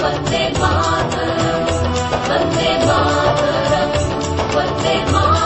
Bande Mataram, bande Mataram, bande. Mataram.